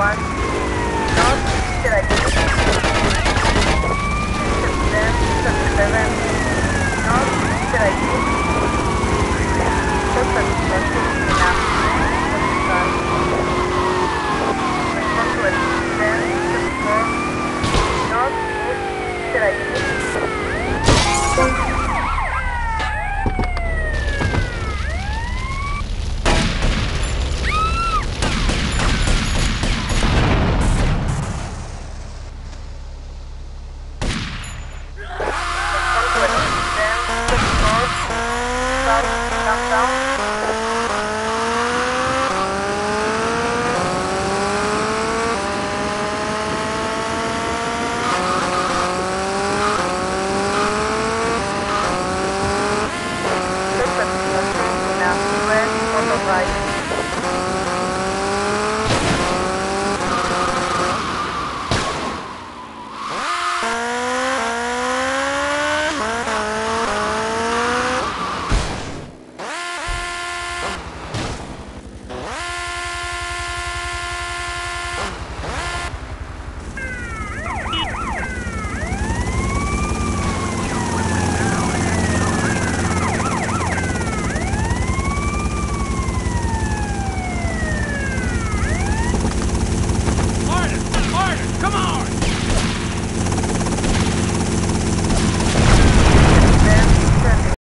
Delta 10, 31. Right.